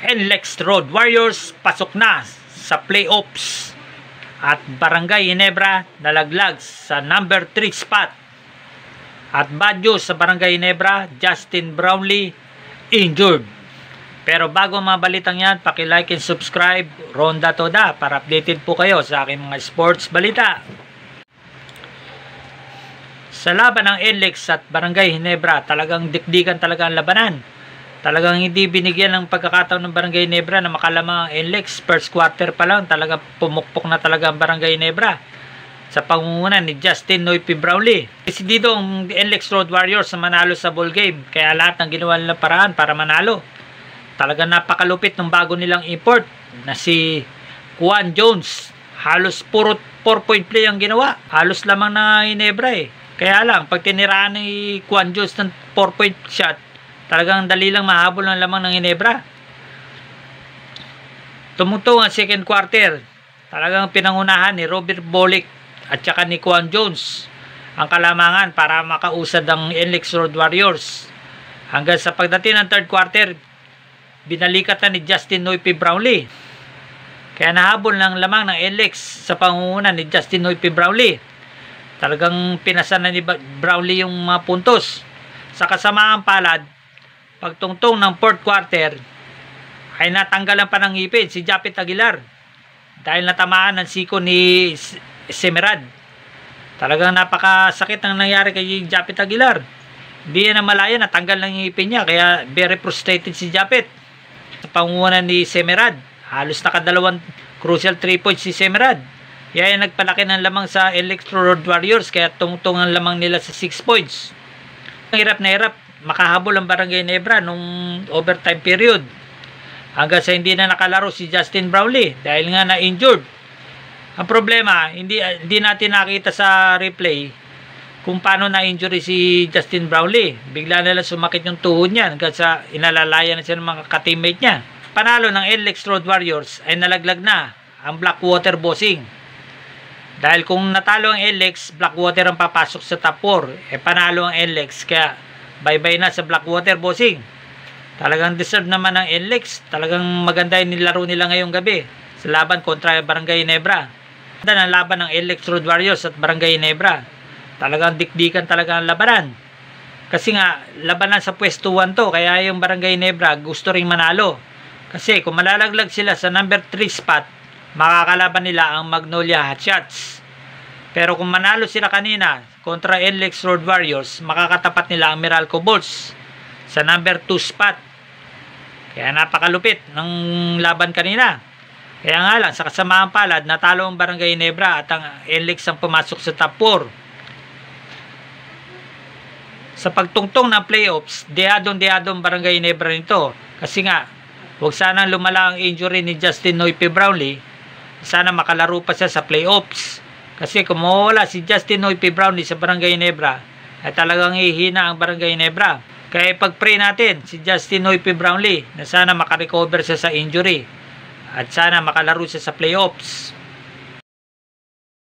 NLEX Road. Warriors pasok na sa playoffs. At Barangay Ginebra nalaglag sa number 3 spot. At news sa Barangay Ginebra Justin Brownlee injured. Pero bago mga balitang yan like and subscribe. Ronda Toda para updated po kayo sa aking mga sports balita. Sa laban ng NLEX at Barangay Ginebra talagang dikdikan talaga ang labanan Talagang hindi binigyan ng pagkakataon ng Barangay Nebra na makalama ang NLEX. First quarter pa lang, talaga pumukpok na talaga ang Barangay Nebra sa pangunguna ni Justin Noypi Brownlee. Desidido ang NLEX Road Warriors na manalo sa ball game. Kaya lahat ng ginawa nilang paraan para manalo. Talaga napakalupit ng bago nilang import na si Juan Jones. Halos puro 4 point play ang ginawa. Halos lamang na Inebra eh. Kaya lang, pag tiniraan ni Juan Jones ng 4 point shot, Talagang dali lang mahabol ng lamang ng Ginebra. Tumutong ang second quarter. Talagang pinangunahan ni Robert Bolick at saka ni Juan Jones ang kalamangan para makausad ang NLEX Road Warriors. Hanggang sa pagdating ng third quarter, binalikat na ni Justin Noype Brownlee. Kaya nahabol ng lamang ng NLEX sa pangunguna ni Justin Noype Brownlee. Talagang pinasan na ni Brownlee yung mga puntos. Sa kasamaang palad, pagtungtong ng fourth quarter ay natanggalan pa ng ngipin si Japit Aguilar dahil natamaan ng siko ni Semerad. Talagang napakasakit ang nangyari kay Japit Aguilar. Hindi na malaya natanggal ng ngipin niya kaya very frustrated si Japit. Sa pangunan ni Semerad, halos nakadalawang crucial 3 points si Semerad. Kaya nagpalaki ng lamang sa Electro Road Warriors kaya tungtong ang lamang nila sa 6 points. Hirap na hirap makahabol ang Barangay Nebra nung overtime period. Hanggang sa hindi na nakalaro si Justin Brownlee dahil nga na-injured. Ang problema, hindi, hindi natin nakita sa replay kung paano na-injury si Justin Brownlee. Bigla na lang sumakit yung tuhod niya hanggang sa inalalaya na siya ng mga ka-teammate niya. Panalo ng LX Road Warriors ay nalaglag na ang Blackwater Bossing. Dahil kung natalo ang LX, Blackwater ang papasok sa top 4. Eh panalo ang LX kaya bye-bye na sa Blackwater bossing. Talagang deserve naman ng NLEX. Talagang maganda yung nilaro nila ngayong gabi sa laban kontra Barangay Nebra. Ganda ng laban ng NLEX Road Warriors at Barangay Nebra. Talagang dikdikan talaga ang labanan. Kasi nga, labanan sa pwesto 1 to. Kaya yung Barangay Nebra gusto ring manalo. Kasi kung malalaglag sila sa number 3 spot, makakalaban nila ang Magnolia Hotshots. Pero kung manalo sila kanina kontra NLEX Road Warriors, makakatapat nila ang Meralco Bulls sa number 2 spot. Kaya napakalupit ng laban kanina. Kaya nga lang, sa kasamaang palad, natalo ang Barangay Nebra at ang NLEX ang pumasok sa top 4. Sa pagtungtong ng playoffs, deadong-deadong Barangay Nebra nito. Kasi nga, huwag sanang lumala ang injury ni Justin Noype Brownlee. Sana makalaro pa siya sa playoffs. Kasi kung mawala si Justin Noy P. Brownlee sa Barangay Nebra, ay talagang ihina ang Barangay Nebra. Kaya pag-pray natin si Justin Noy P. Brownlee na sana makarecover siya sa injury at sana makalaro siya sa playoffs.